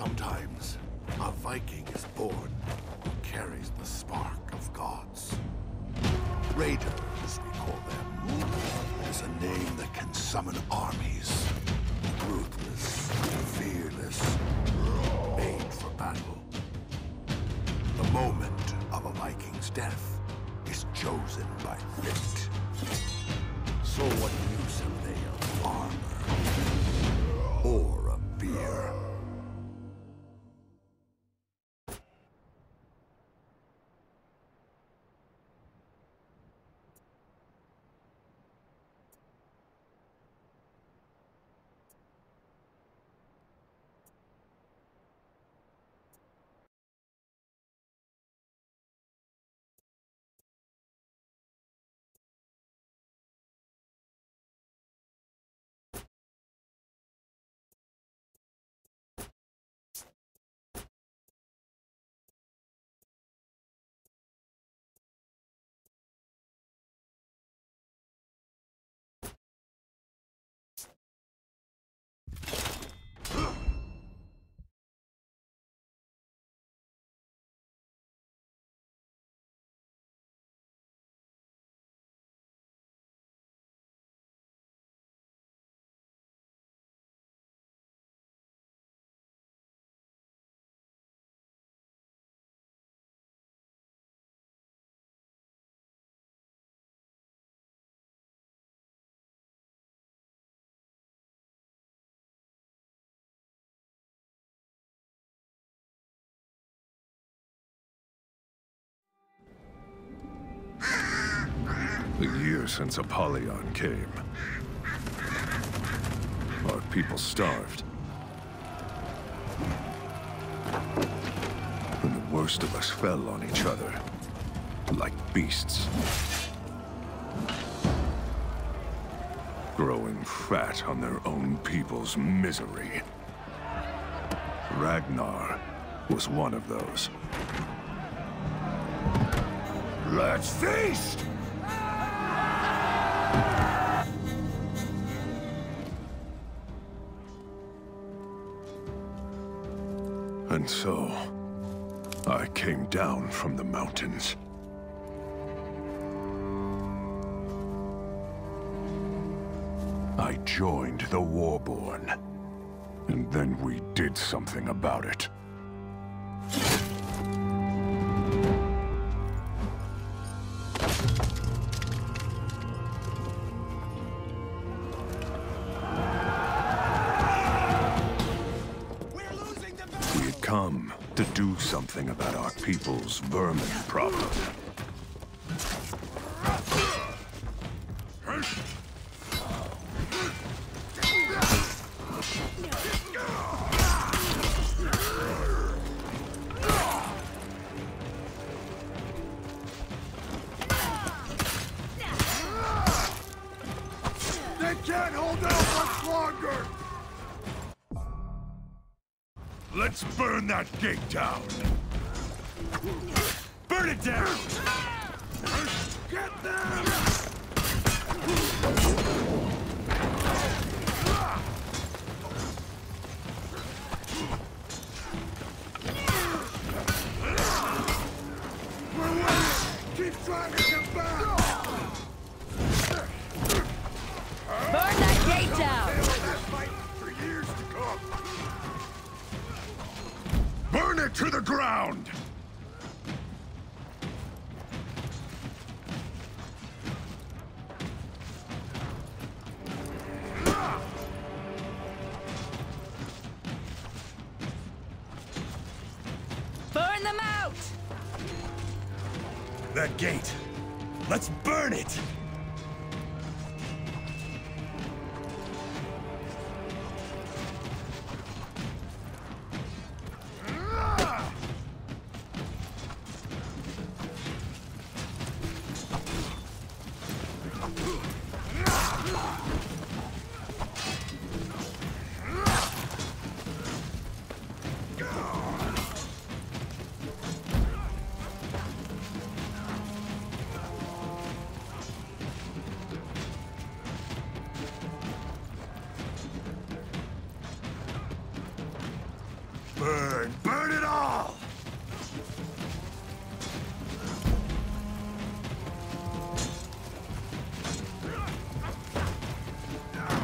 Sometimes, a Viking is born who carries the spark of gods. Raiders, we call them. It is a name that can summon armies. Ruthless, fearless, made for battle. The moment of a Viking's death is chosen by fate. So what use have Since Apollyon came. Our people starved. And the worst of us fell on each other. Like beasts. Growing fat on their own people's misery. Ragnar was one of those. Let's feast! And so, I came down from the mountains. I joined the Warborn. And then we did something about it. To do something about our people's vermin problem. Let's burn that gate down! Burn it down! Get them! We're winning! Keep driving them to the ground! Burn them out! That gate. Let's burn it!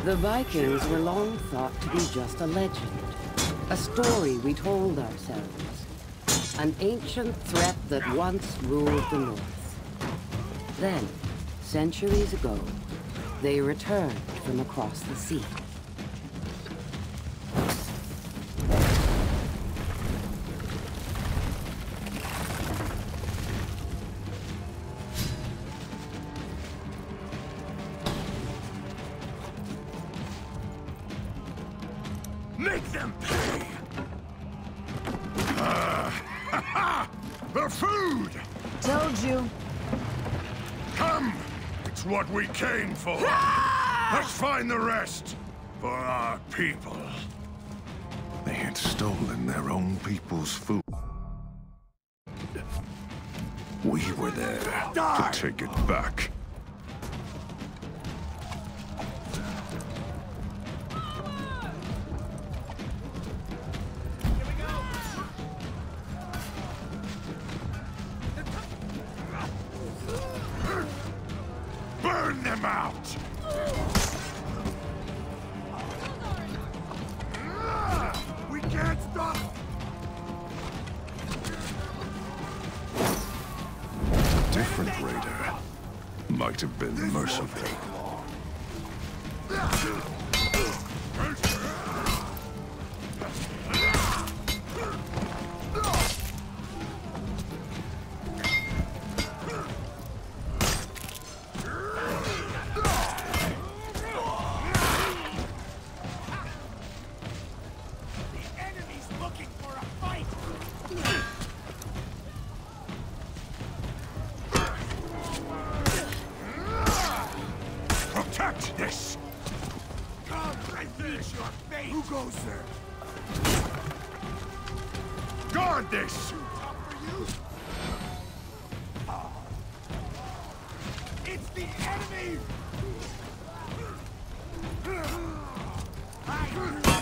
The Vikings were long thought to be just a legend. A story we told ourselves. An ancient threat that once ruled the North. Then, centuries ago, they returned from across the sea. Came for. Ah! Let's find the rest for our people. They had stolen their own people's food. We were there to take it back. Different raider might have been merciful. Come, reveal your fate! Who goes there? Guard this! Shoot up for you! It's the enemy! I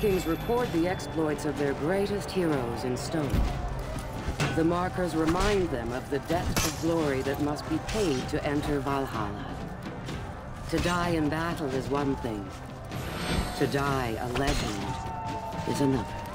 Vikings record the exploits of their greatest heroes in stone. The markers remind them of the debt of glory that must be paid to enter Valhalla. To die in battle is one thing. To die a legend is another.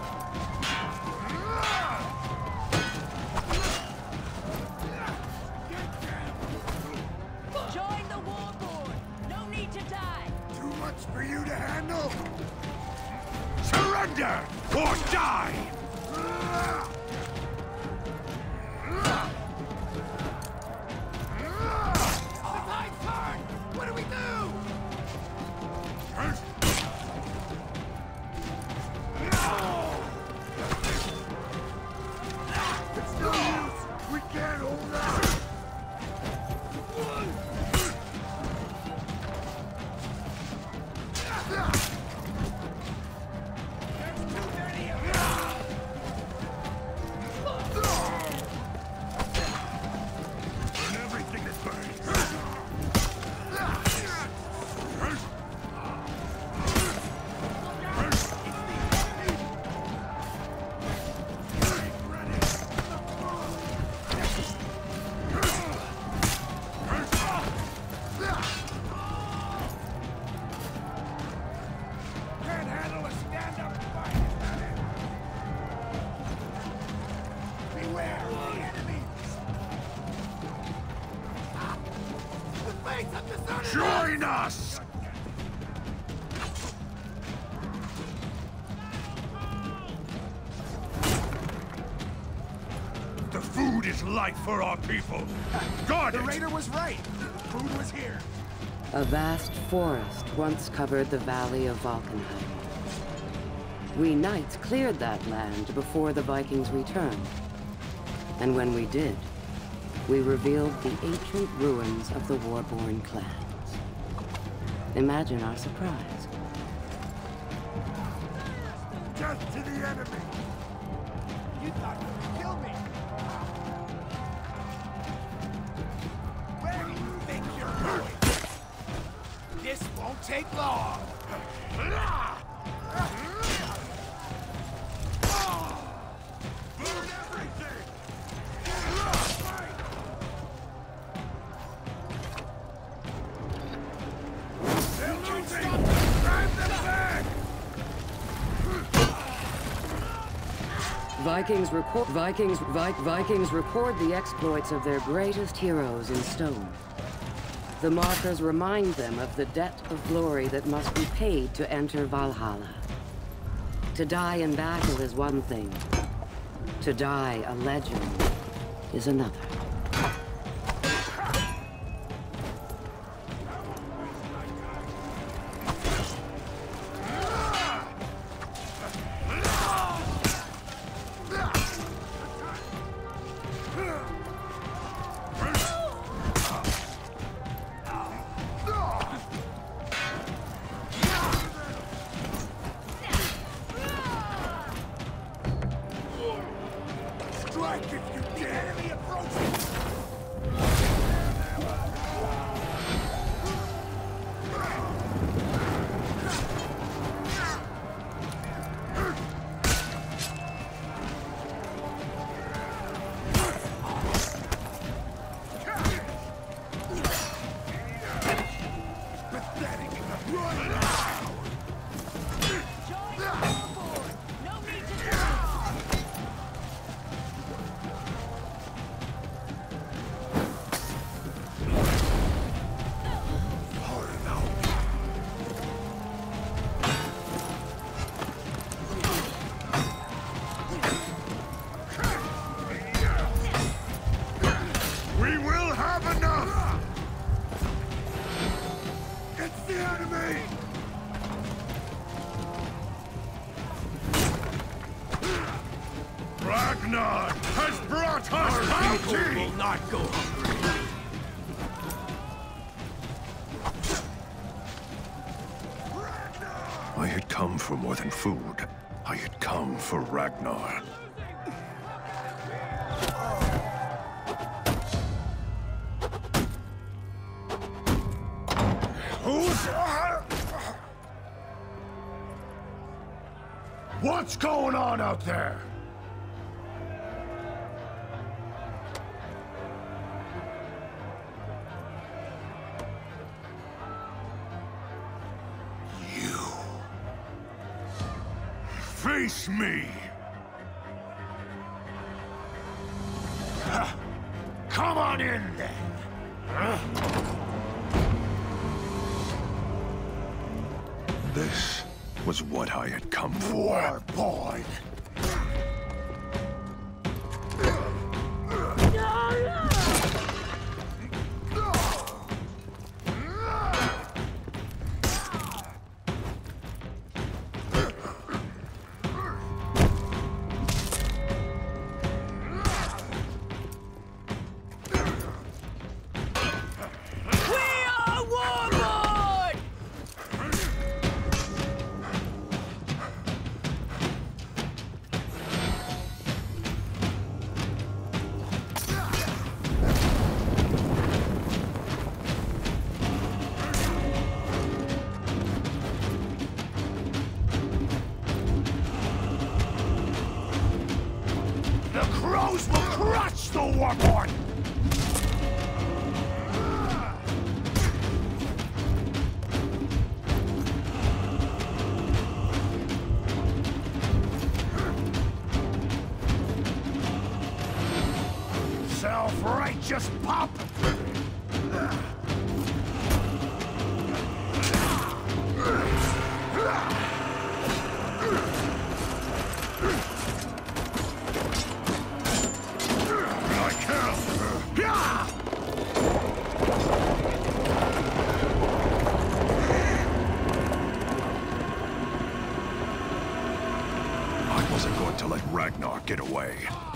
Food is life for our people. Guard The it! raider was right. Food was here. A vast forest once covered the valley of Valkenheim. We knights cleared that land before the Vikings returned. And when we did, we revealed the ancient ruins of the Warborn clans. Imagine our surprise. Death to the enemy! Take long! Vikings record Vikings Vi Vikings record the exploits of their greatest heroes in stone. The markers remind them of the debt of glory that must be paid to enter Valhalla. To die in battle is one thing. To die a legend is another. Ragnar has brought us bounty! will not go hungry. I had come for more than food. I had come for Ragnar. Who's... What's going on out there? Face me! Ha! Come on in, then! Huh? This was what I had come for. boy! Crows will crush the warborn! Ragnar get away.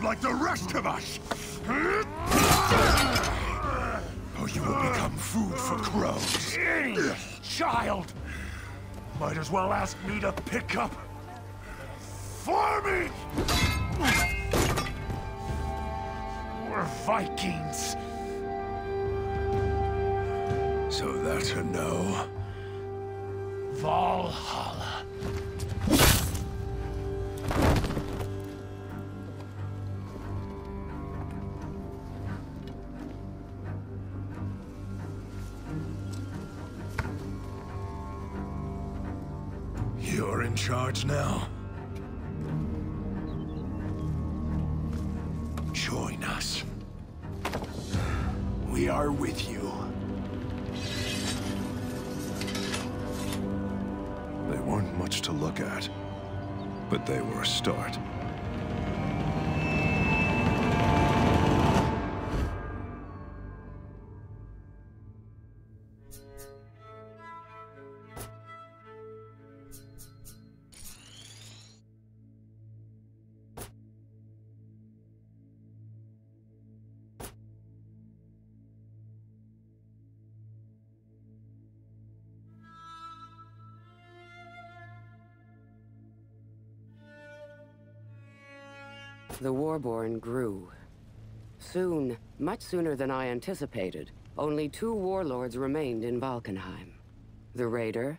Live like the rest of us. Or you will become food for crows. Any child might as well ask me to pick up farming. We're Vikings. So that's a no. Valhalla. You're in charge now. Join us. We are with you. They weren't much to look at, but they were a start. The Warborn grew. Soon, much sooner than I anticipated, only two warlords remained in Valkenheim. The Raider,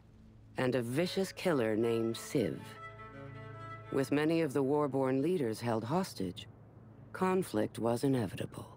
and a vicious killer named Siv. With many of the Warborn leaders held hostage, conflict was inevitable.